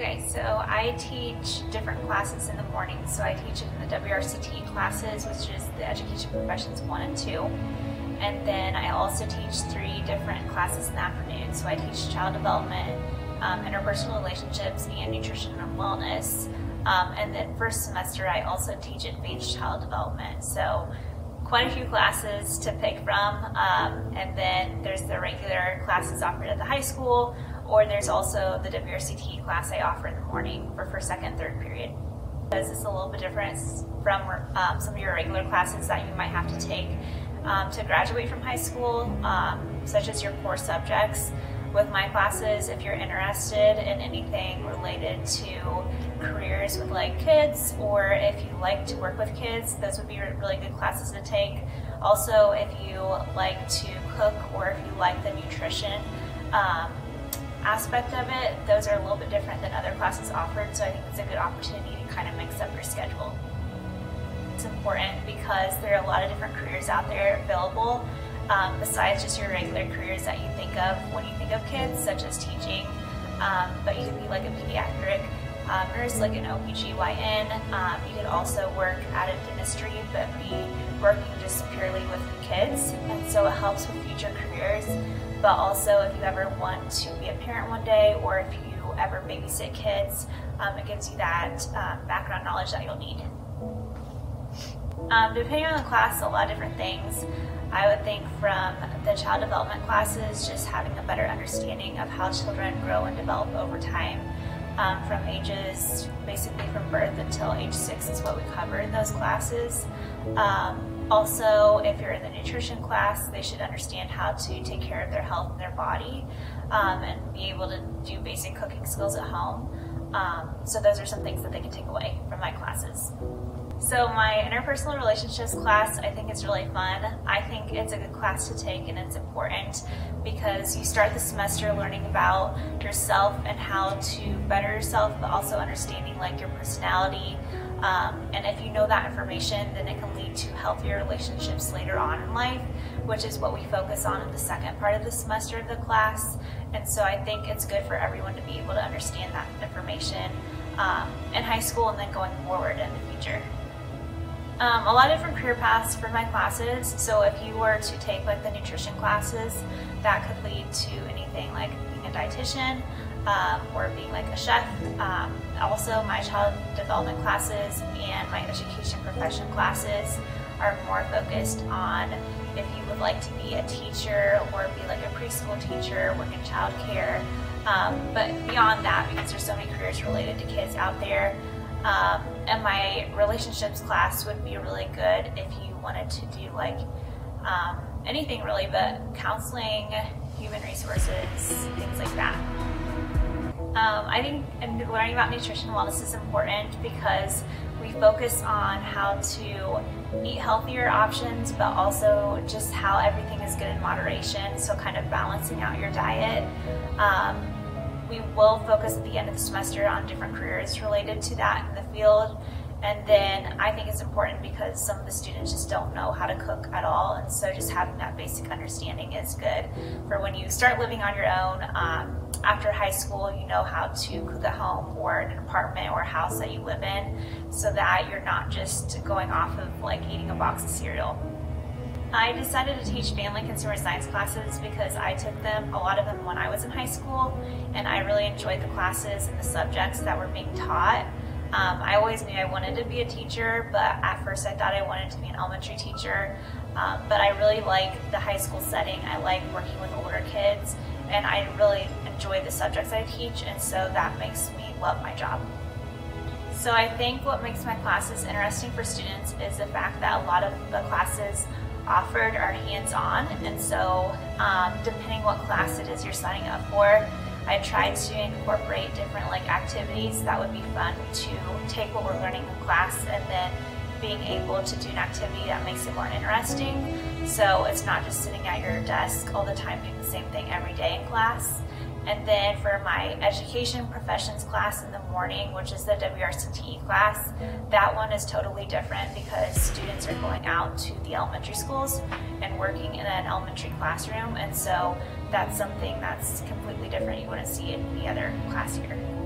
Okay, so I teach different classes in the morning. So I teach in the WRCT classes, which is the Education Professions 1 and 2. And then I also teach three different classes in the afternoon. So I teach child development, um, interpersonal relationships, and nutrition and wellness. Um, and then first semester, I also teach advanced child development. So quite a few classes to pick from. Um, and then there's the regular classes offered at the high school, or there's also the WRCT class I offer in the morning for first, second, third period. This is a little bit different from um, some of your regular classes that you might have to take um, to graduate from high school, um, such as your core subjects. With my classes, if you're interested in anything related to careers with like kids, or if you like to work with kids, those would be really good classes to take. Also, if you like to cook or if you like the nutrition um, aspect of it, those are a little bit different than other classes offered, so I think it's a good opportunity to kind of mix up your schedule it's important because there are a lot of different careers out there available um, besides just your regular careers that you think of when you think of kids, such as teaching. Um, but you could be like a pediatric um, nurse, like an OBGYN. Um, you could also work at a dentistry, but be working just purely with the kids. And so it helps with future careers. But also, if you ever want to be a parent one day, or if you ever babysit kids, um, it gives you that uh, background knowledge that you'll need. Um, depending on the class, a lot of different things. I would think from the child development classes, just having a better understanding of how children grow and develop over time. Um, from ages, basically from birth until age six is what we cover in those classes. Um, also, if you're in the nutrition class, they should understand how to take care of their health and their body um, and be able to do basic cooking skills at home. Um, so those are some things that they can take away from my classes. So my interpersonal relationships class, I think it's really fun. I think it's a good class to take and it's important because you start the semester learning about yourself and how to better yourself, but also understanding like your personality. Um, and if you know that information, then it can lead to healthier relationships later on in life, which is what we focus on in the second part of the semester of the class. And so I think it's good for everyone to be able to understand that information um, in high school and then going forward in the future. Um, a lot of different career paths for my classes. So if you were to take like the nutrition classes, that could lead to anything like being a dietitian um, or being like a chef. Um, also, my child development classes and my education profession classes are more focused on if you would like to be a teacher or be like a preschool teacher, work in child care. Um, but beyond that, because there's so many careers related to kids out there, um, and my relationships class would be really good if you wanted to do like um, anything really, but counseling, human resources, things like that. Um, I think learning about nutrition and wellness is important because we focus on how to eat healthier options, but also just how everything is good in moderation. So kind of balancing out your diet. Um, we will focus at the end of the semester on different careers related to that in the field. And then I think it's important because some of the students just don't know how to cook at all. And so just having that basic understanding is good for when you start living on your own. Um, after high school, you know how to cook at home or in an apartment or a house that you live in so that you're not just going off of like eating a box of cereal. I decided to teach family consumer science classes because I took them, a lot of them when I was in high school, and I really enjoyed the classes and the subjects that were being taught. Um, I always knew I wanted to be a teacher, but at first I thought I wanted to be an elementary teacher. Um, but I really like the high school setting. I like working with older kids, and I really enjoy the subjects I teach, and so that makes me love my job. So I think what makes my classes interesting for students is the fact that a lot of the classes offered are hands-on and so um, depending what class it is you're signing up for I try to incorporate different like activities that would be fun to take what we're learning in class and then being able to do an activity that makes it more interesting. So it's not just sitting at your desk all the time doing the same thing every day in class and then for my education professions class in the morning, which is the WRCTE class, that one is totally different because students are going out to the elementary schools and working in an elementary classroom. And so that's something that's completely different you wouldn't see in any other class here.